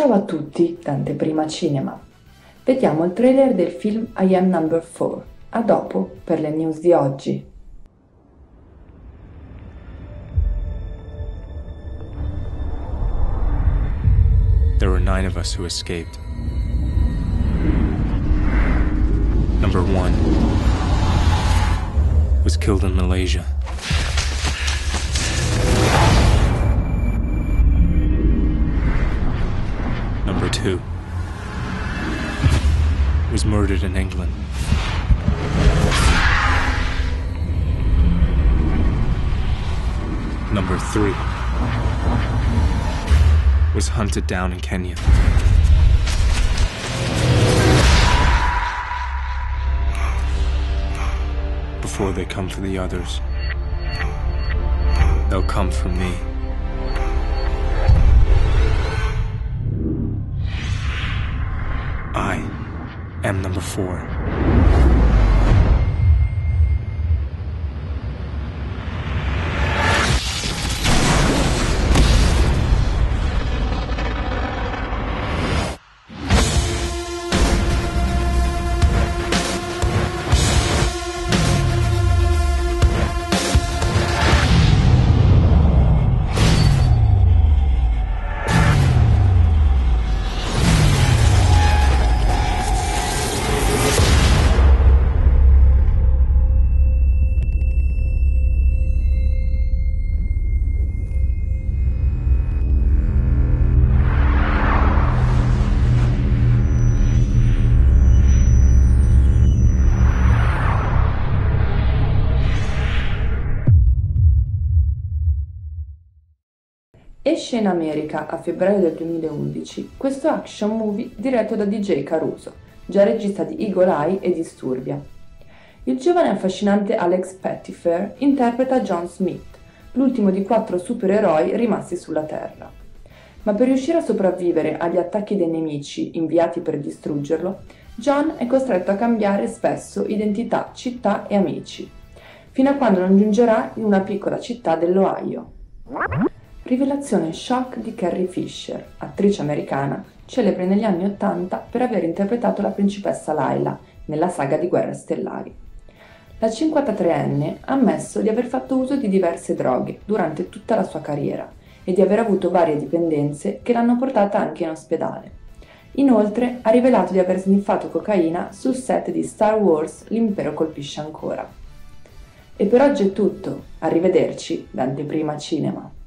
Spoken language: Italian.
Ciao a tutti da Anteprima Cinema. Vediamo il trailer del film I Am Number 4. A dopo per le news di oggi. There were nine of us who escaped. Number one was killed in Malaysia. Number two was murdered in England. Number three was hunted down in Kenya. Before they come for the others, they'll come for me. Am number four. Esce in America a febbraio del 2011 questo action movie diretto da DJ Caruso, già regista di Eagle Eye e Disturbia. Il giovane e affascinante Alex Pettifer interpreta John Smith, l'ultimo di quattro supereroi rimasti sulla Terra. Ma per riuscire a sopravvivere agli attacchi dei nemici inviati per distruggerlo, John è costretto a cambiare spesso identità, città e amici, fino a quando non giungerà in una piccola città dell'Ohio. Rivelazione shock di Carrie Fisher, attrice americana, celebre negli anni Ottanta per aver interpretato la principessa Laila nella saga di Guerre Stellari. La 53enne ha ammesso di aver fatto uso di diverse droghe durante tutta la sua carriera e di aver avuto varie dipendenze che l'hanno portata anche in ospedale. Inoltre ha rivelato di aver sniffato cocaina sul set di Star Wars L'impero colpisce ancora. E per oggi è tutto, arrivederci da Anteprima Cinema.